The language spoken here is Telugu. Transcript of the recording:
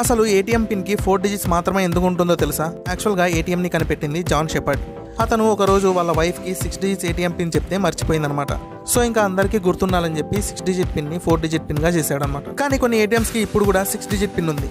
అసలు ఏటీఎం పిన్కి ఫోర్ డిజిట్స్ మాత్రమే ఎందుకు ఉంటుందో తెలుసా? యాక్చువల్గా ఏటీఎంని కనిపెట్టింది జాన్ షెపర్డ్ అతను ఒక రోజు వాళ్ళ వైఫ్కి సిక్స్ డిజిట్స్ ఏటీఎం పిన్ చెప్తే మర్చిపోయిందనమాట. సో ఇంకా అందరికీ గుర్తుండాలని చెప్పి సిక్స్ డిజిట్ పిన్ని ఫోర్ డిజిట్ పిన్గా చేశాడనమాట. కానీ కొన్ని ఏటీఎంస్కి ఇప్పుడు కూడా సిక్స్ డిజిట్ పిన్ ఉంది.